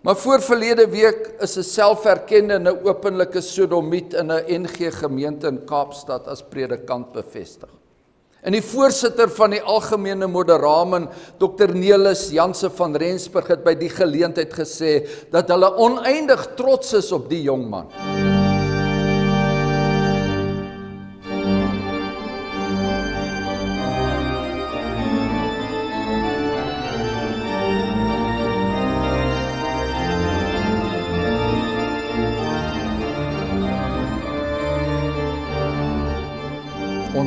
Maar voor verlede week is 'n selferkende en 'n openlike sodomiet in 'n NG gemeente in Kaapstad as predikant bevestig. En die voorsitter van die algemene moderamen, Dr Nelis Janse van Rensburg het by die geleentheid gesê dat hulle oneindig trots is op die jong man.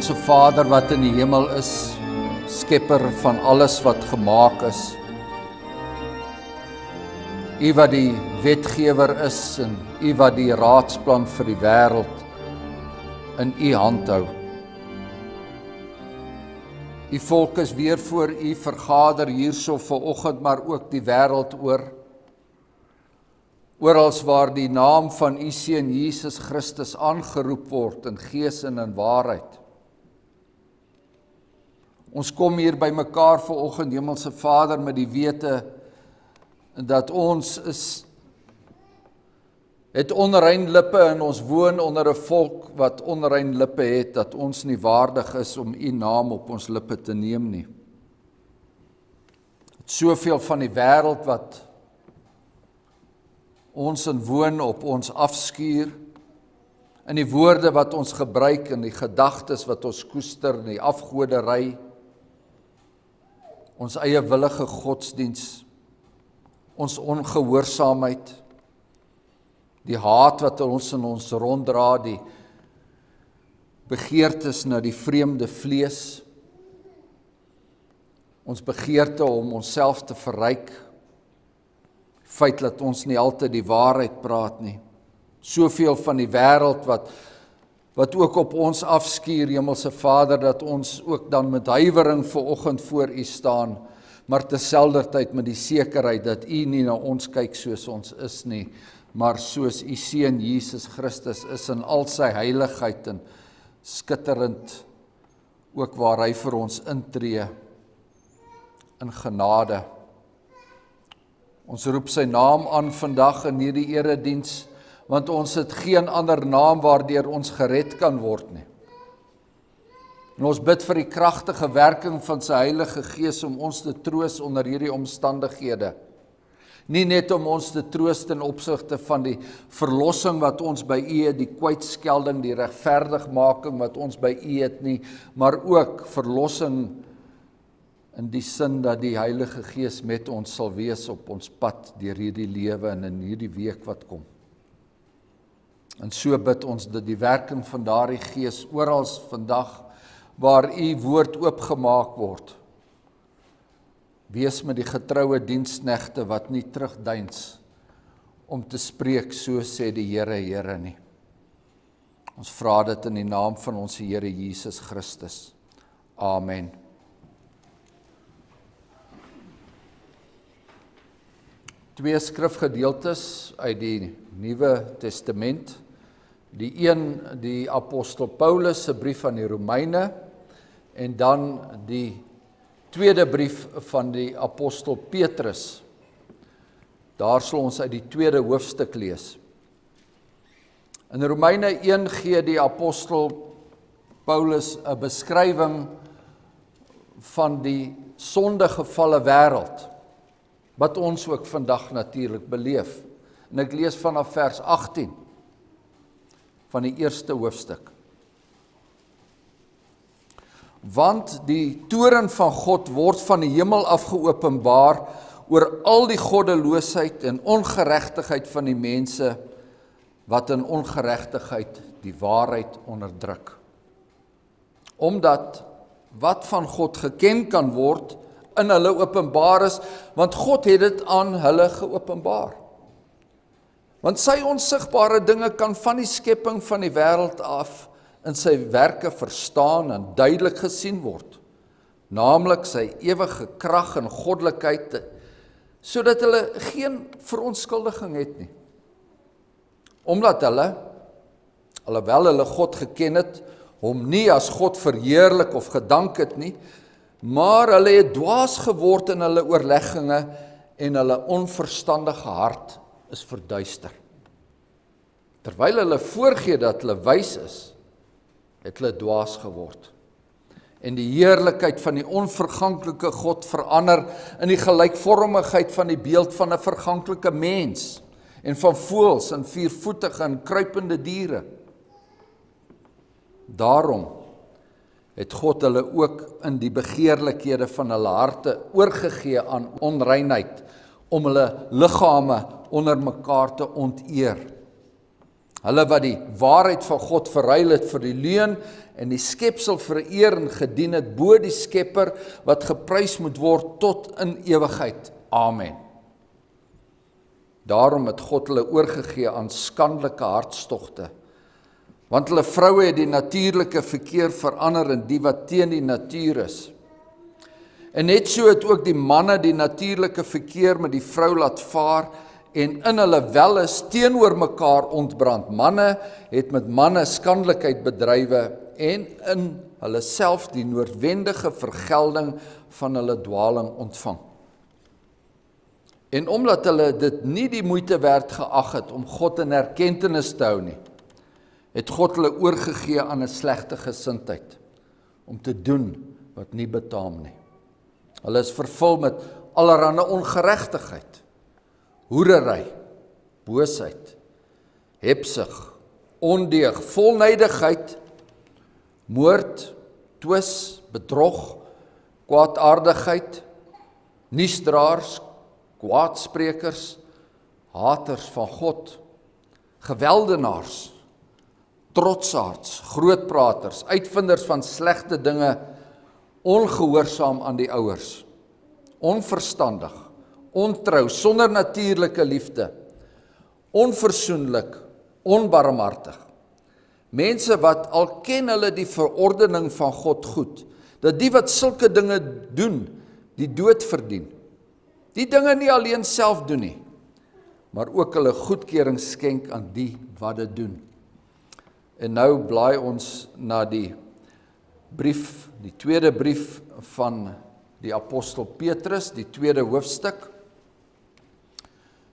Onse Vader wat in die hemel is, skepper van alles wat gemaak is. U wat die wetgewer is en u wat die raadsplan vir die wêreld in u hand hou. U volk is weer voor u vergader hierso vanoggend maar ook die wêreld oor. Orals waar die naam van u seun Jesus Christus aangeroep word in gees en in waarheid. Ons kom hier by mekaar ver oggend Hemelse Vader met die wete dat ons is het onrein lippe en ons woon onder 'n volk wat onrein lippe het dat ons nie waardig is om u naam op ons lippe te neem nie. Het soveel van die wêreld wat ons in woon op ons afskuur in die woorde wat ons gebruik en die gedagtes wat ons koester en die afgodery ons eie willige godsdiens ons ongehoorsaamheid die haat wat ons in ons ronddra die begeertes na die vreemde vlees ons begeerte om onsself te verryk feit dat ons nie altyd die waarheid praat nie. Soveel van die wêreld wat wat ook op ons afskuur Hemelse Vader dat ons ook dan met huiwering ver oggend voor U staan maar terselfdertyd met die sekerheid dat U nie na ons kyk soos ons is nie maar soos U seun Jesus Christus is in al sy heiligheid en skitterend ook waar hy vir ons intree in genade. Ons roep sy naam aan vandag in hierdie erediens want ons het geen ander naam waardeur ons gered kan word nie. En ons bid vir die kragtige werking van sy Heilige Gees om ons te troos onder hierdie omstandighede. Nie net om ons te troos ten opsigte van die verlossing wat ons by U het, die kwytskelding, die regverdigmaking wat ons by U het nie, maar ook verlossing in die sin dat die Heilige Gees met ons sal wees op ons pad deur hierdie lewe en in hierdie week wat kom. En so bid ons dat die werking van daardie Gees oral vandag waar u woord oopgemaak word wees met die getroue diensknegte wat nie terugduins om te spreek so sê die Here Here nie. Ons vra dit in die naam van ons Here Jesus Christus. Amen. Twee skrifgedeeltes uit die Nuwe Testament die een die apostel Paulus se brief aan die Romeine en dan die tweede brief van die apostel Petrus. Daar sal ons uit die tweede hoofstuk lees. In Romeine 1 gee die apostel Paulus 'n beskrywing van die sondegevalle wêreld wat ons ook vandag natuurlik beleef. En ek lees vanaf vers 18 van die eerste hoofstuk. Want die toren van God word van die hemel af geopenbaar oor al die goddeloosheid en ongeregtigheid van die mense wat in ongeregtigheid die waarheid onderdruk. Omdat wat van God geken kan word in hulle openbaar is, want God het dit aan hulle geopenbaar. Want sy onsigbare dinge kan van die skepping van die wêreld af in sy werke verstaan en duidelik gesien word. Naamlik sy ewige krag en goddelikheid sodat hulle geen verontskuldiging het nie. Omdat hulle alhoewel hulle God geken het, hom nie as God verheerlik of gedank het nie, maar hulle het dwaas geword in hulle oorlegginge en hulle onverstandige hart is verduister. Terwyl hulle voorgee dat hulle wys is, het hulle dwaas geword. En die heerlikheid van die onverganklike God verander in die gelykvormigheid van die beeld van 'n verganklike mens en van voëls en viervoetige en kruipende diere. Daarom het God hulle ook in die begeerlikhede van hulle harte oorgegee aan onreinheid om hulle liggame onder mekaar te onteer. Hulle wat die waarheid van God verruil het vir die leuen en die skepsel vereer en gedien het bo die Skepper wat geprys moet word tot in ewigheid. Amen. Daarom het God hulle oorgegee aan skandelike hartstogte want hulle vroue het die natuurlike verkeer verander in die wat teen die natuur is. En net so het ook die manne die natuurlike verkeer met die vrou laat vaar en in hulle welles teenoor mekaar ontbrand. Manne het met manne skandelikheid bedrywe en in hulle self die noodwendige vergelding van hulle dwaling ontvang. En omdat hulle dit nie die moeite werd geag het om God in erkenning te hou nie, het God hulle oorgegee aan 'n slegte gesindheid om te doen wat nie betaam nie. Hulle is vervul met allerlei ongeregtigheid, hoerery, boosheid, hebsug, ondeug, volnydigheid, moord, twis, bedrog, kwaadaardigheid, nuusdraers, kwaadsprekers, haters van God, geweldenaars trotsaards, grootpraters, uitvinders van slegte dinge, ongehoorsaam aan die ouers, onverstandig, ontrou, sonder natuurlike liefde, onversoenlik, onbarmhartig. Mense wat al ken hulle die verordening van God goed, dat die wat sulke dinge doen, die dood verdien. Die dinge nie alleen self doen nie, maar ook hulle goedkeuring skenk aan die wat dit doen. En nou blaai ons na die brief, die tweede brief van die apostel Petrus, die tweede hoofstuk.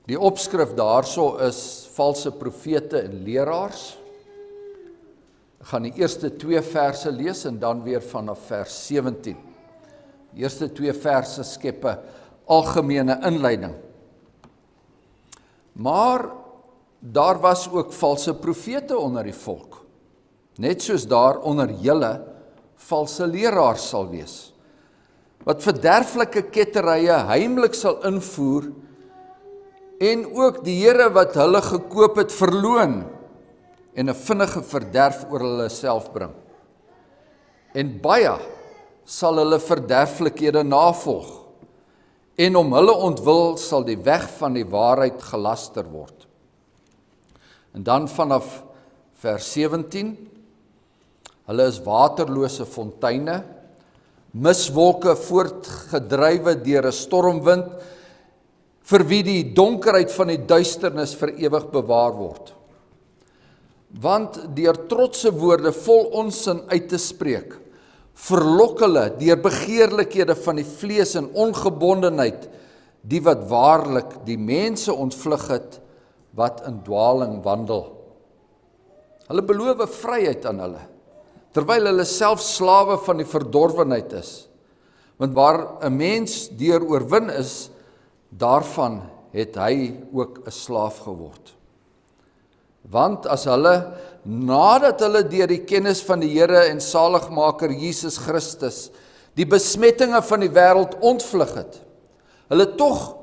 Die opskrif daarso is valse profete en leraars. Ek gaan die eerste 2 verse lees en dan weer vanaf vers 17. Die eerste 2 verse skep 'n algemene inleiding. Maar daar was ook valse profete onder die volk net soos daar onder julle valse leraars sal wees wat verderflike ketterye heimlik sal invoer en ook die Here wat hulle gekoop het verloon en 'n vinnige verderf oor hulle self bring. En baie sal hulle verderflikhede navolg en om hulle ontwil sal die weg van die waarheid gelaster word. En dan vanaf vers 17 Hulle is waterlose fonteine, miswolke voortgedrywe deur 'n stormwind vir wie die donkerheid van die duisternis vir ewig bewaar word. Want deur trotse woorde vol onsin uit te spreek, verlok hulle deur begeerlikhede van die vlees en ongebondenheid die wat waarlik die mense ontvlug het wat in dwaaling wandel. Hulle beloof vryheid aan hulle terwyl hulle self slawe van die verdorwenheid is. Want waar 'n mens deur oorwin is, daarvan het hy ook 'n slaaf geword. Want as hulle nadat hulle deur die kennis van die Here en Saligmaker Jesus Christus die besmettinge van die wêreld ontvlug het, hulle tog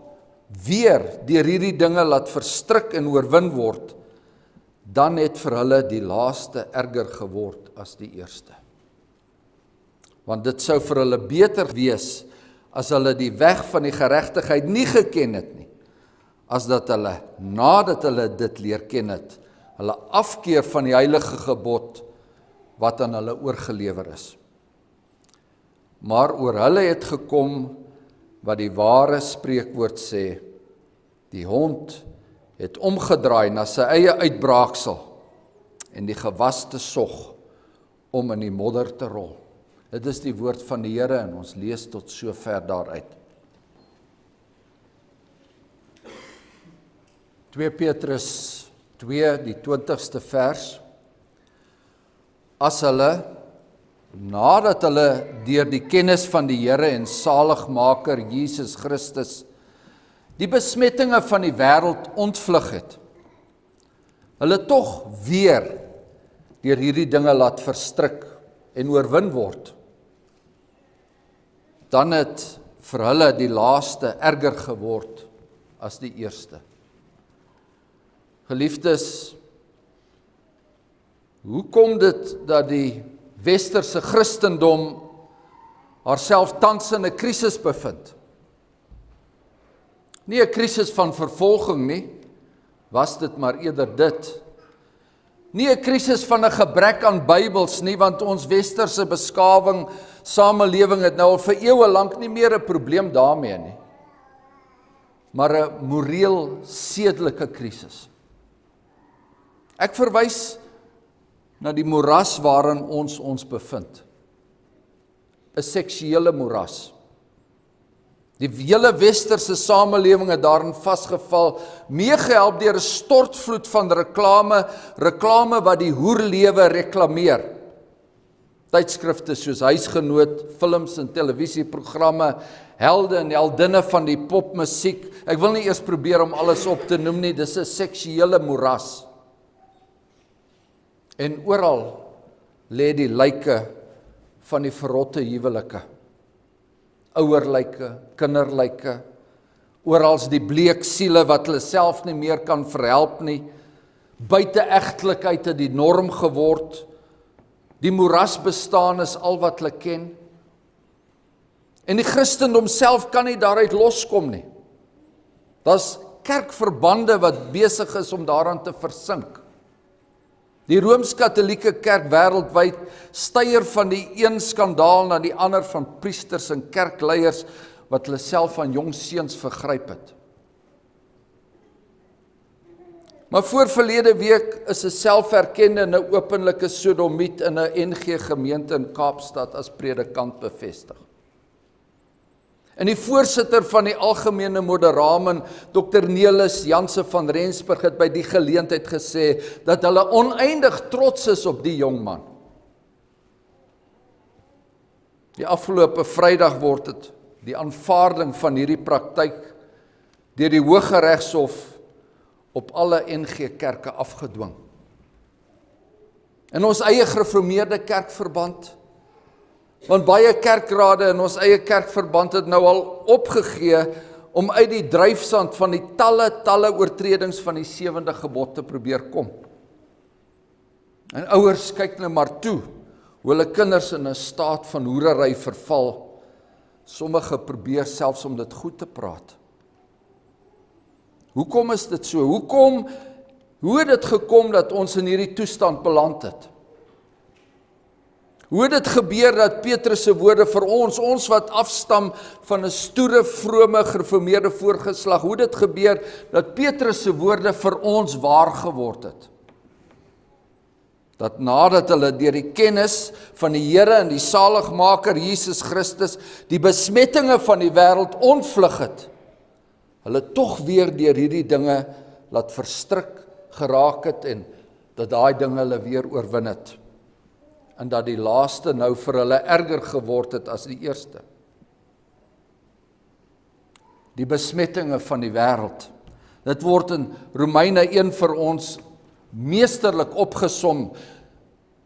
weer deur hierdie dinge laat verstrik en oorwin word, dan het vir hulle die laaste erger geword as die eerste. Want dit sou vir hulle beter wees as hulle die weg van die geregtigheid nie geken het nie, as dat hulle nadat hulle dit leer ken het, hulle afkeer van die heilige gebod wat aan hulle oorgelewer is. Maar oor hulle het gekom wat die ware spreekwoord sê, die hond het omgedraai na sy eie uitbraaksel en die gewaste sog om in die modder te rol. Dit is die woord van die Here en ons lees tot sover daaruit. 2 Petrus 2 die 20ste vers as hulle nadat hulle deur die kennis van die Here en saligmaker Jesus Christus die besmettinge van die wêreld ontvlug het hulle tog weer deur hierdie dinge laat verstrik en oorwin word dan het vir hulle die laaste erger geword as die eerste. Geliefdes, hoe kom dit dat die westerse Christendom haarself tans in 'n krisis bevind? Nie 'n krisis van vervolging nie, was dit maar eerder dit. Nie 'n krisis van 'n gebrek aan Bybels nie, want ons westerse beskawing samelewing het nou al vir eeue lank nie meer 'n probleem daarmee nie. Maar 'n moreel sedelike krisis. Ek verwys na die moras waarin ons ons bevind. 'n Seksuele moras. Die hele westerse samelewing het daarin vasgeval, meegehelp deur 'n stortvloed van reklame, reklame wat die hoerlewe reklameer tydskrifte soos Huisgenoot, films en televisieprogramme, helde en heldinne van die popmusiek. Ek wil nie eers probeer om alles op te noem nie, dis 'n seksuele moras. En oral lê die lyke van die verrotte huwelike. Ouerlyke, kinderlyke. Oral's die bleek siele wat hulle self nie meer kan verhelp nie. Buiteegtelikheid het die norm geword. Die moeras bestaan is al wat hulle ken. En die Christendom self kan nie daaruit loskom nie. Daar's kerkverbande wat besig is om daaraan te versink. Die Rooms-Katolieke Kerk wêreldwyd styer van die een skandaal na die ander van priesters en kerkleiers wat hulle self aan jong seuns vergryp het. Maar voor verlede week is 'n selferkende en 'n openlike sodomiet in 'n NG gemeente in Kaapstad as predikant bevestig. En die voorsitter van die algemene moderamen, Dr Nelis Janse van Rensburg het by die geleentheid gesê dat hulle oneindig trots is op die jong man. Die afgelope Vrydag word dit die aanvaarding van hierdie praktyk deur die Hooggeregshof op alle NG kerke afgedwing. In ons eie gereformeerde kerkverband want baie kerkrade in ons eie kerkverband het nou al opgegee om uit die dryfsand van die talle talle oortredings van die sewende gebod te probeer kom. En ouers kyk nou maar toe hoe hulle kinders in 'n staat van hoerery verval. Sommige probeer selfs om dit goed te praat. Hoekom is dit so? Hoekom hoe het dit gekom dat ons in hierdie toestand beland het? Hoe het dit gebeur dat Petrus se woorde vir ons, ons wat afstam van 'n stoere, vrome, gereformeerde voorgeslag, hoe het dit gebeur dat Petrus se woorde vir ons waar geword het? Dat nadat hulle deur die kennis van die Here en die saligmaker Jesus Christus die besmettinge van die wêreld ontvlug het, hulle tog weer deur hierdie dinge laat verstrik geraak het en dat daai dinge hulle weer oorwin het en dat die laaste nou vir hulle erger geword het as die eerste. Die besmettinge van die wêreld. Dit word in Romeine 1 vir ons meesterlik opgesom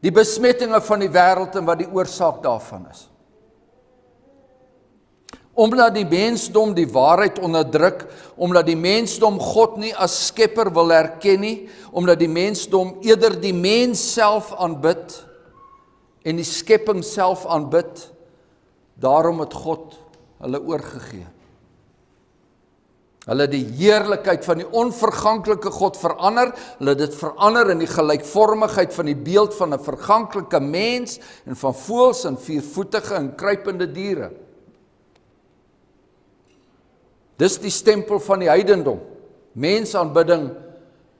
die besmettinge van die wêreld en wat die oorsaak daarvan is. Omdat die mensdom die waarheid onderdruk, omdat die mensdom God nie as skepper wil erken nie, omdat die mensdom eerder die mens self aanbid en die skepping self aanbid, daarom het God hulle oorgegee. Hulle die heerlikheid van die onverganklike God verander, hulle dit verander in die gelykvormigheid van die beeld van 'n verganklike mens en van voëls en viervoetige en kruipende diere. Dis die stempel van die heidendom. Mensaanbidding,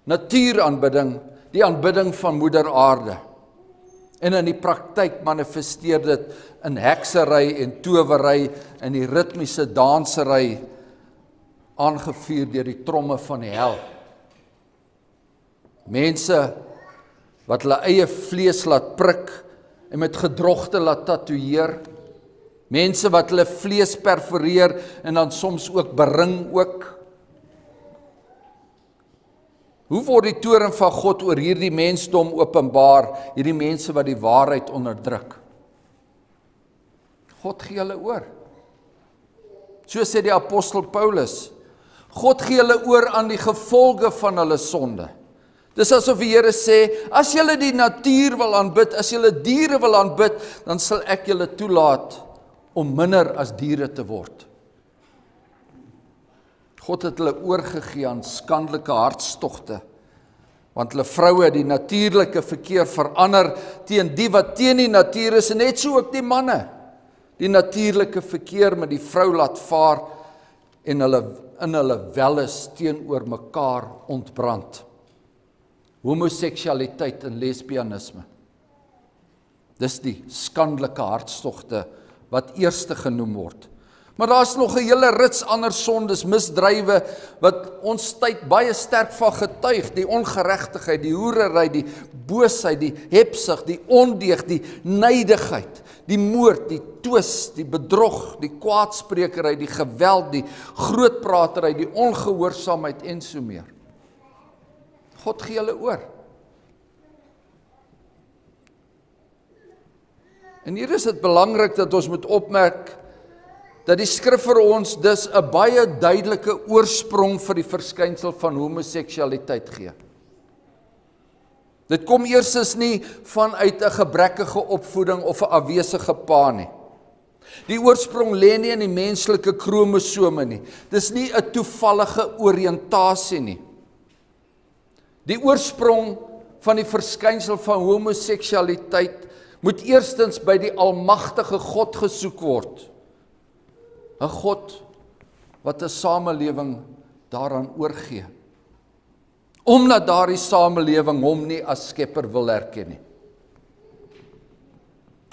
natuuraanbidding, die aanbidding van Moeder Aarde. En in die praktyk manifesteer dit in heksery en towery en die ritmiese dansery aangevuur deur die tromme van die hel. Mense wat hulle eie vlees laat prik en met gedrogte laat tatoeëer. Mense wat hulle vlees perforeer en dan soms ook bering ook. Hoe word die toorn van God oor hierdie mensdom openbaar, hierdie mense wat die waarheid onderdruk? God gee hulle oor. So sê die apostel Paulus, God gee hulle oor aan die gevolge van hulle sonde. Dis asof die Here sê, as julle die natuur wil aanbid, as julle diere wil aanbid, dan sal ek julle toelaat om minder as diere te word. God het hulle oorgegee aan skandelike hartstogte want hulle vroue die natuurlike verkeer verander teen die wat teen die natuur is en net so ook die manne. Die natuurlike verkeer met die vrou laat vaar en hulle in hulle welles teenoor mekaar ontbrand. Homoseksualiteit en lesbianisme. Dis die skandelike hartstogte wat eerste genoem word Maar daar's nog 'n hele rits ander sondes, misdrywe wat ons tyd baie sterk van getuig, die ongeregtigheid, die hoerery, die boosheid, die hebsug, die ondeug, die nydigheid, die moord, die twis, die bedrog, die kwaadsprekery, die geweld, die grootpratery, die ongehoorsaamheid en so meer. God gee hulle oor. En hier is dit belangrik dat ons moet opmerk dat die skrif vir ons dus 'n baie duidelike oorsprong vir die verskynsel van homoseksualiteit gee. Dit kom eersins nie vanuit 'n gebrekkige opvoeding of 'n afwesige pa nie. Die oorsprong lê nie in die menslike kromosome nie. Dis nie 'n toevallige oriëntasie nie. Die oorsprong van die verskynsel van homoseksualiteit moet eerstens by die almagtige God gesoek word. 'n God wat 'n samelewing daaraan oorgee. Omdat daardie samelewing hom nie as skepper wil erken nie.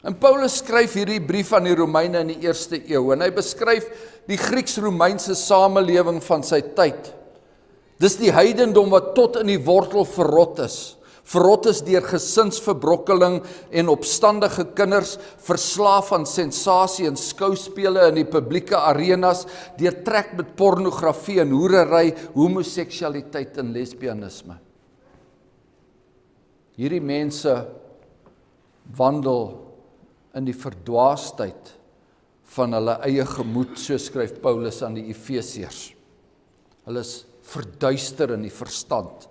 En Paulus skryf hierdie brief aan die Romeine in die 1ste eeu en hy beskryf die Grieks-Romeinse samelewing van sy tyd. Dis die heidendom wat tot in die wortel verrot is verrot is deur gesinsverbrokkeling en opstandige kinders, verslaaf aan sensasie en skouspele in die publieke arenas, deur trek met pornografie en hoerery, homoseksualiteit en lesbianisme. Hierdie mense wandel in die verdwaasheid van hulle eie gemoed, so skryf Paulus aan die Efesiërs. Hulle is verduister in die verstand.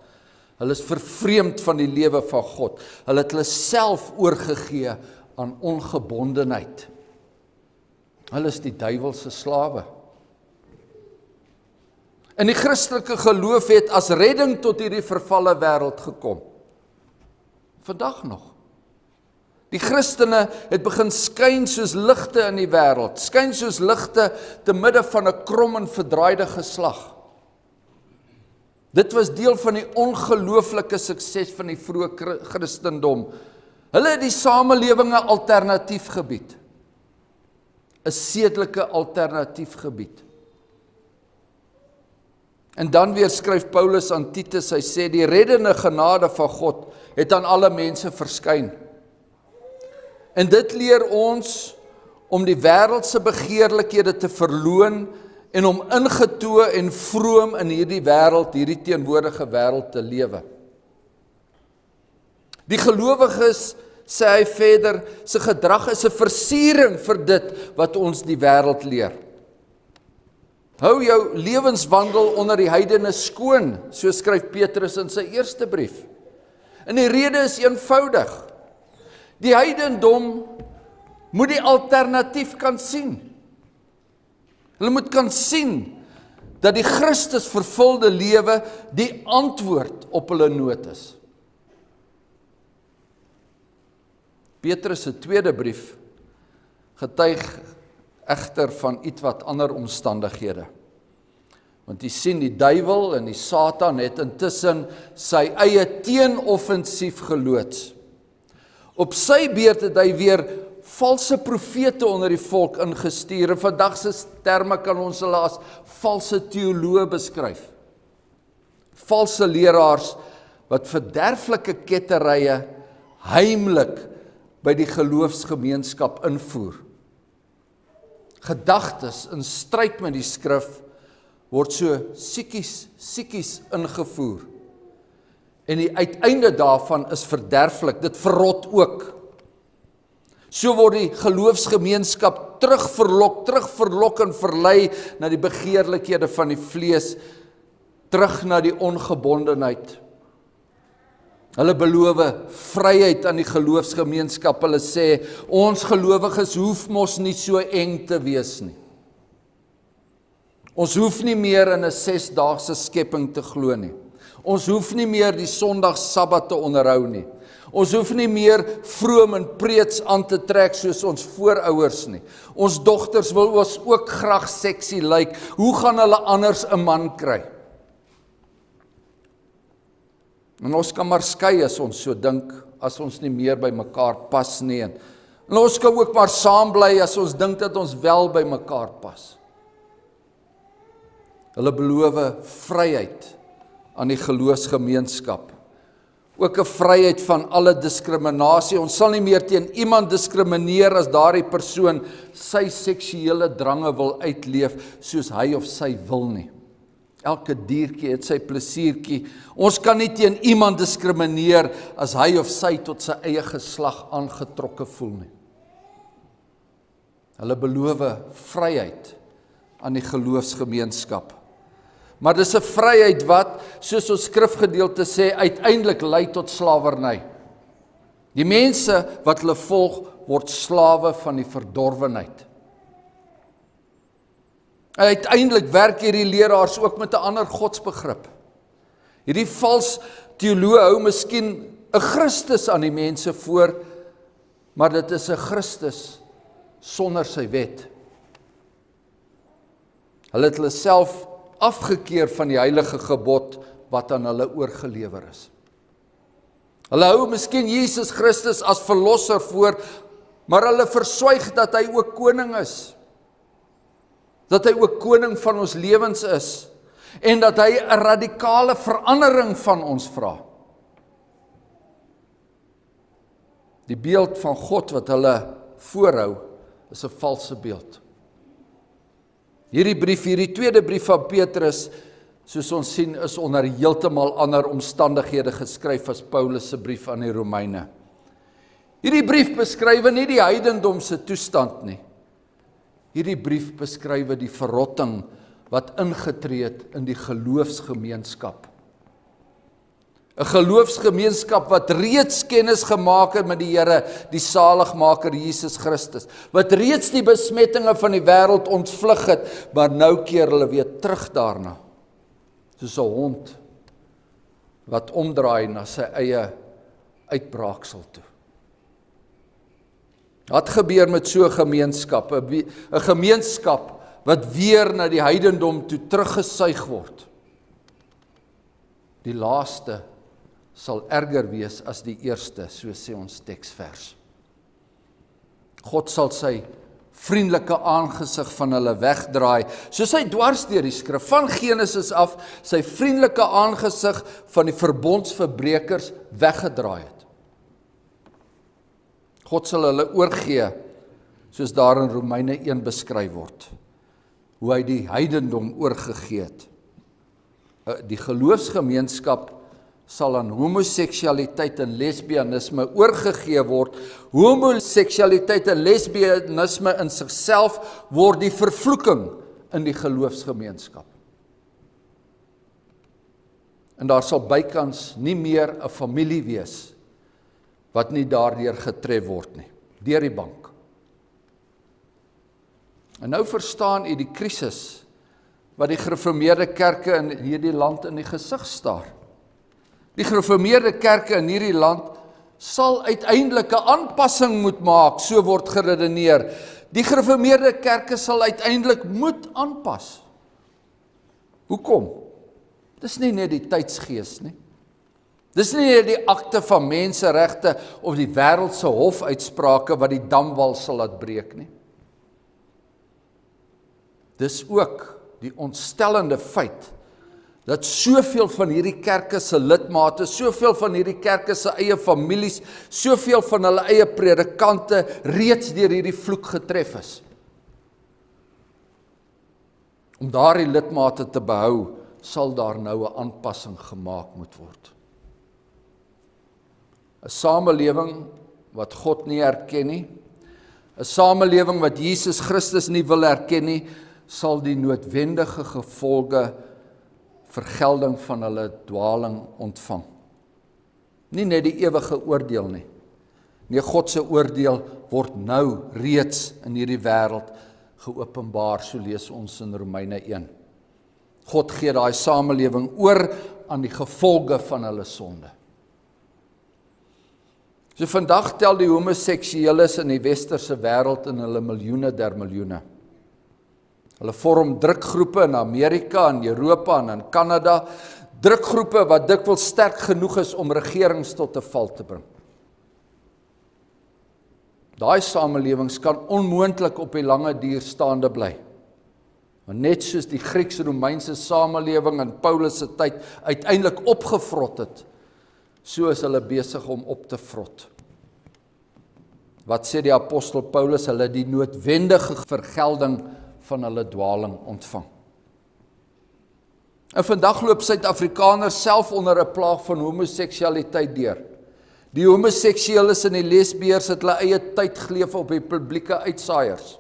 Hulle is vervreemd van die lewe van God. Hulle het hulle self oorgegee aan ongebondenheid. Hulle is die duiwelse slawe. In die Christelike geloof het as redding tot hierdie vervalle wêreld gekom. Vandag nog. Die Christene het begin skyn soos ligte in die wêreld, skyn soos ligte te midde van 'n krom en verdraaide geslag. Dit was deel van die ongelooflike sukses van die vroeë Christendom. Hulle het die samelewinge alternatief gebied. 'n Sedelike alternatief gebied. En dan weer skryf Paulus aan Titus, hy sê die reddende genade van God het aan alle mense verskyn. En dit leer ons om die wêreldse begeerlikhede te verloon en om ingetoe en vroom in hierdie wêreld, hierdie teenwoordige wêreld te lewe. Die gelowiges sê hy verder, se gedrag is 'n versiering vir dit wat ons die wêreld leer. Hou jou lewenswandel onder die heidene skoon, so skryf Petrus in sy eerste brief. En die rede is eenvoudig. Die heidendom moet die alternatief kan sien. Hulle moet kan sien dat die Christus vervulde lewe die antwoord op hulle nood is. Petrus se tweede brief getuig egter van ietwat ander omstandighede. Want jy sien die duiwel en die Satan het intussen sy eie teenoffensief geloods. Op sy beurt het hy weer valse profete onder die volk ingestuur. In vandag se terme kan ons hulle as valse teoloë beskryf. Valse leraars wat verderflike ketterye heimlik by die geloofsgemeenskap invoer. Gedagtes in stryd met die skrif word so siekies siekies ingevoer. En die uiteinde daarvan is verderflik. Dit verrot ook. So word die geloofsgemeenskap terugverlok, terugverlok en verlei na die begeerlikhede van die vlees, terug na die ongebondenheid. Hulle beloof vryheid aan die geloofsgemeenskap. Hulle sê ons gelowiges hoef mos nie so eng te wees nie. Ons hoef nie meer in 'n 6-daagse skepping te glo nie. Ons hoef nie meer die Sondag Sabbat te onderhou nie. Ons hoef nie meer vroom en preets aan te trek soos ons voorouers nie. Ons dogters wil ons ook graag seksie lyk. Like. Hoe gaan hulle anders 'n man kry? En ons kan maar skei as ons so dink as ons nie meer by mekaar pas nie. En ons kan ook maar saam bly as ons dink dat ons wel by mekaar pas. Hulle beloof vryheid aan die geloofsgemeenskap ook 'n vryheid van alle diskriminasie. Ons sal nie meer teen iemand diskrimineer as daardie persoon sy seksuele drange wil uitleef soos hy of sy wil nie. Elke diertjie het sy plesiertjie. Ons kan nie teen iemand diskrimineer as hy of sy tot sy eie geslag aangetrokke voel nie. Hulle beloof vryheid aan die geloofsgemeenskap. Maar dis 'n vryheid wat soos ons skrifgedeelte sê uiteindelik lei tot slawerny. Die mense wat hulle volg word slawe van die verdorwenheid. Uiteindelik werk hierdie leraars ook met 'n ander godsbegrip. Hierdie vals teoloë hou miskien 'n Christus aan die mense voor, maar dit is 'n Christus sonder sy wet. Hulle het hulle self afgekeer van die heilige gebod wat aan hulle oorgelewer is. Hulle hou miskien Jesus Christus as verlosser voor, maar hulle verswyg dat hy ook koning is. Dat hy ook koning van ons lewens is en dat hy 'n radikale verandering van ons vra. Die beeld van God wat hulle voorhou is 'n valse beeld. Hierdie brief, hierdie tweede brief van Petrus, soos ons sien, is onder heeltemal ander omstandighede geskryf as Paulus se brief aan die Romeine. Hierdie brief beskryf nie die heidendom se toestand nie. Hierdie brief beskryf die verrotting wat ingetree het in die geloofsgemeenskap. 'n geloofsgemeenskap wat reeds kennis gemaak het met die Here, die saligmaker Jesus Christus, wat reeds die besmettinge van die wêreld ontvlug het, maar nou keer hulle weer terug daarna. Soos 'n hond wat omdraai na sy eie uitbraaksel toe. Wat gebeur met so 'n gemeenskap, 'n gemeenskap wat weer na die heidendom toe teruggesuig word? Die laaste sal erger wees as die eerste, so sê ons teksvers. God sal sy vriendelike aangesig van hulle wegdraai, soos hy dwars deur die skrif van Genesis af sy vriendelike aangesig van die verbondsverbrekers weggedraai het. God sal hulle oorgee soos daar in Romeine 1 beskryf word hoe hy die heidendom oorgegee het. Eh, die geloofsgemeenskap sal aan homoseksualiteit en lesbianisme oorgegee word. Homoseksualiteit en lesbianisme in sigself word die vervloeking in die geloofsgemeenskap. En daar sal bykans nie meer 'n familie wees wat nie daardeur getref word nie, deur die bank. En nou verstaan u die krisis wat die gereformeerde kerke in hierdie land in die gesig staar. Die gereformeerde kerke in hierdie land sal uiteindelik 'n aanpassing moet maak, so word geredeneer. Die gereformeerde kerke sal uiteindelik moet aanpas. Hoekom? Dis nie net die tydsgees nie. Dis nie net die akte van menseregte of die wêreldse hofuitsprake wat die damwal sal laat breek nie. Dis ook die ontstellende feit dat soveel van hierdie kerke se lidmate, soveel van hierdie kerke se eie families, soveel van hulle eie predikante reeds deur hierdie vloek getref is. Om daardie lidmate te behou, sal daar nou 'n aanpassing gemaak moet word. 'n Samelewing wat God nie erken nie, 'n samelewing wat Jesus Christus nie wil erken nie, sal die noodwendige gevolge vergelding van hulle dwaling ontvang. Nie net die ewige oordeel nie. Nee, God se oordeel word nou reeds in hierdie wêreld geopenbaar, so lees ons in Romeine 1. God gee daai samelewing oor aan die gevolge van hulle sonde. So vandag tel die homoseksueles in die westerse wêreld in hulle miljoene der miljoene. Hulle vorm drukgroepe in Amerika en Europa en in Kanada, drukgroepe wat dikwels sterk genoeg is om regerings tot 'n val te bring. Daai samelewings kan onmoontlik op die lange duur staande bly. Maar net soos die Grieks-Romeinse samelewing in Paulus se tyd uiteindelik opgevrot het, so is hulle besig om op te vrot. Wat sê die apostel Paulus? Hulle die noodwendige vergelding van hulle dwaling ontvang. En vandag loop Suid-Afrikaners self onder 'n plaag van homoseksualiteit deur. Die homoseksueles en die lesbiërs het hulle eie tyd geleef op die publieke uitsaaiers.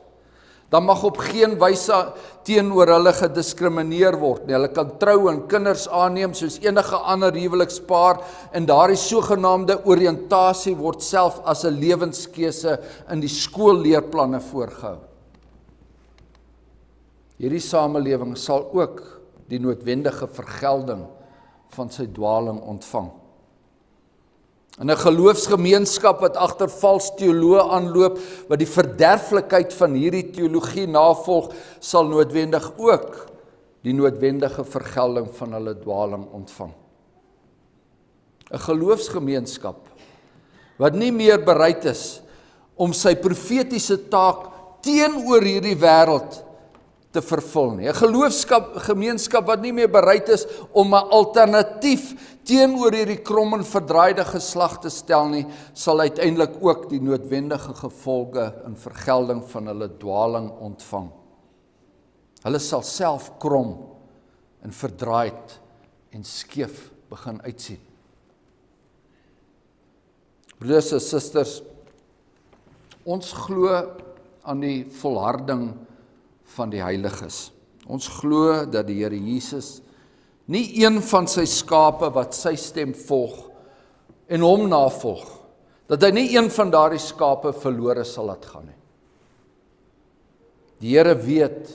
Dan mag op geen wyse teenoor hulle gediskrimineer word nie. Hulle kan trou en kinders aanneem soos enige ander huwelikspaar en daardie sogenaamde oriëntasie word self as 'n lewenskeuse in die skoolleerplanne voorgehou. Hierdie samelewing sal ook die noodwendige vergelding van sy dwaling ontvang. In 'n geloofsgemeenskap wat agter vals teoloë aanloop wat die verderflikheid van hierdie teologie navolg, sal noodwendig ook die noodwendige vergelding van hulle dwaling ontvang. 'n Geloofsgemeenskap wat nie meer bereid is om sy profetiese taak teenoor hierdie wêreld te vervul nie. 'n Geloofskap gemeenskap wat nie meer bereid is om 'n alternatief teenoor hierdie krom en verdraaide geslag te stel nie, sal uiteindelik ook die noodwendige gevolge in vergelding van hulle dwaling ontvang. Hulle sal self krom en verdraaid en skeef begin uitsien. Broers en susters, ons glo aan die volharding van die heiliges. Ons glo dat die Here Jesus nie een van sy skape wat sy stem volg en hom navolg dat hy nie een van daardie skape verlore sal laat gaan nie. Die Here weet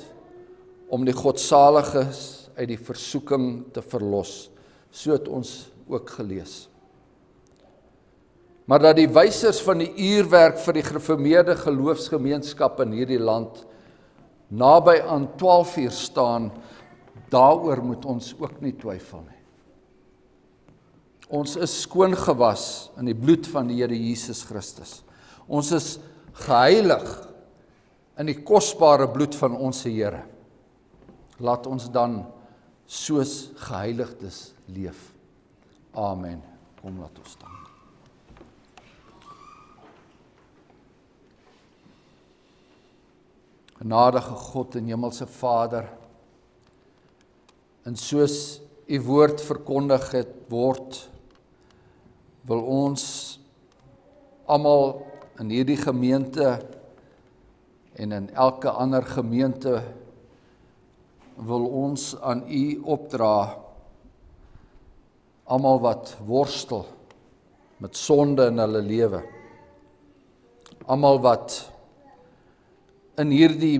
om die godsaliges uit die versoeking te verlos, so het ons ook gelees. Maar dat die wysers van die uurwerk vir die gereformeerde geloofsgemeenskap in hierdie land naby aan 12 uur staan, daaroor moet ons ook nie twyfel nie. Ons is skoon gewas in die bloed van die Here Jesus Christus. Ons is geheilig in die kosbare bloed van ons Here. Laat ons dan soos geheiligdes leef. Amen. Kom laat ons staan. Genadige God en Hemelse Vader, en soos u woord verkondig het word, wil ons almal in hierdie gemeente en in elke ander gemeente wil ons aan u opdra. Almal wat worstel met sonde in hulle lewe. Almal wat in hierdie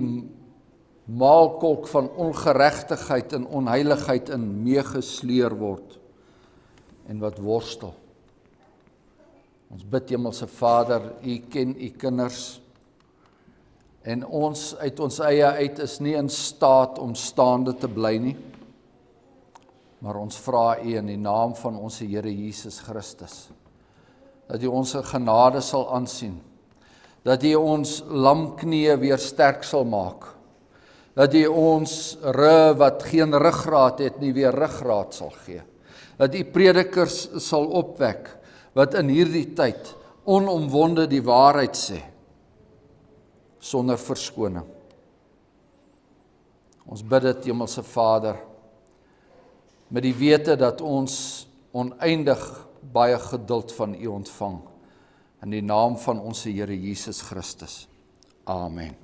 maalkolk van ongeregtigheid en onheiligheid in meegesleer word en wat worstel. Ons bid Hemelse Vader, U ken U kinders en ons uit ons eie uit is nie in staat om staande te bly nie. Maar ons vra U in die naam van ons Here Jesus Christus dat U ons genade sal aansien dat U ons lamknieë weer sterk sal maak. Dat U ons ru wat geen ruggraat het nie weer ruggraat sal gee. Dat U predikers sal opwek wat in hierdie tyd onomwonde die waarheid sê sonder verskoning. Ons bid dit Hemelse Vader met die wete dat ons oneindig baie geduld van U ontvang in die naam van ons Here Jesus Christus. Amen.